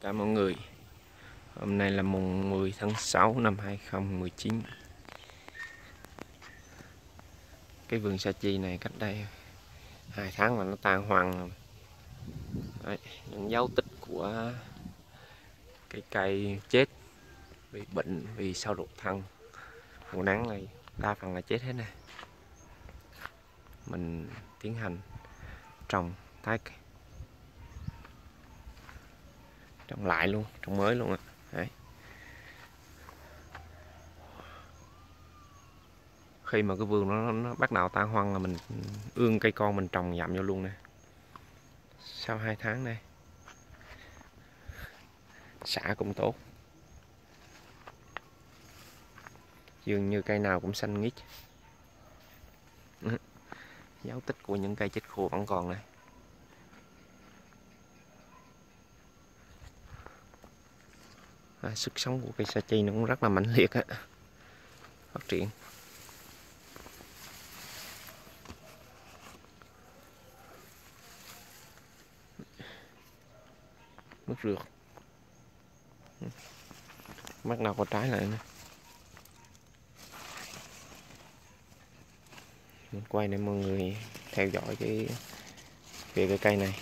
cả mọi người. Hôm nay là mùng 10 tháng 6 năm 2019 Cái vườn sa chi này cách đây hai tháng mà nó tan hoang rồi. Đấy, Những dấu tích của cây cây chết Vì bệnh, vì sao đột thân Mùa nắng này đa phần là chết hết nè. Mình tiến hành trồng tái trồng lại luôn trồng mới luôn ạ. Đấy. khi mà cái vườn nó, nó bắt đầu tan hoang là mình ương cây con mình trồng nhậm vô luôn nè. Sau 2 tháng đây xả cũng tốt. Dường như cây nào cũng xanh nghít dấu tích của những cây chết khô vẫn còn này à, sức sống của cây sa chi nó cũng rất là mạnh liệt á. Phát triển. Nước rượt bắt đầu có trái lại nữa. Mình quay để mọi người theo dõi cái về cái cây này.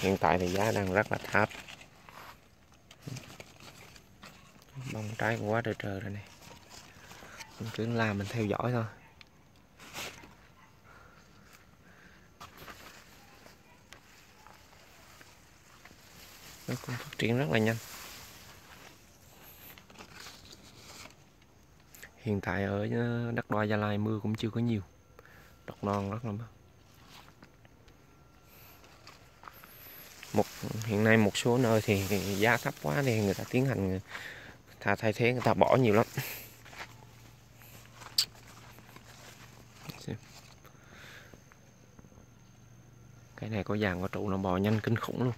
Hiện tại thì giá đang rất là thấp. Bông trái cũng quá trời trời rồi này. Mình cứ làm mình theo dõi thôi. Nó cũng phát triển rất là nhanh. Hiện tại ở ờ, đất đoa gia lai mưa cũng chưa có nhiều. Đọt non rất là một, hiện nay một số nơi thì giá thấp quá thì người ta tiến hành ta thay thế người ta bỏ nhiều lắm. Cái này có vàng có trụ nó bò nhanh kinh khủng luôn.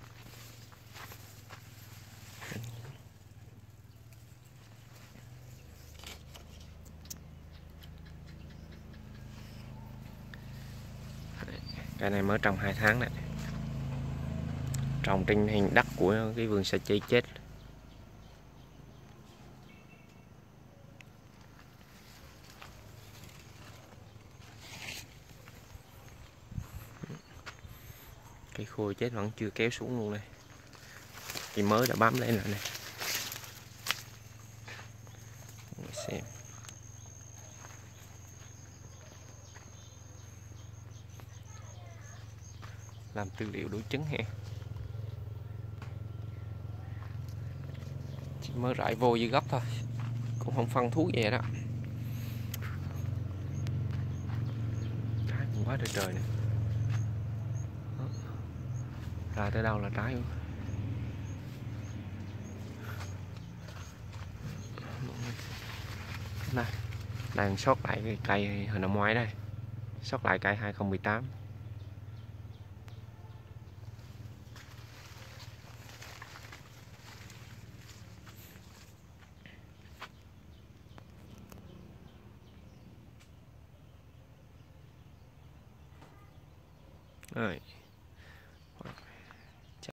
Cái này mới trồng 2 tháng này trồng trên hình đất của cái vườn sa chi chết. Cây khô chết vẫn chưa kéo xuống luôn đây. Thì mới đã bám lên rồi này xem. Làm tư liệu đối chứng ha. Chỉ mới rải vô dưới gốc thôi. Cũng không phân thuốc gì đó. Trái cũng quá trời trời này ra tới đâu là trái luôn. Đây đang sót lại cái cây hồi năm ngoái đây. Sót lại cây 2018 All right.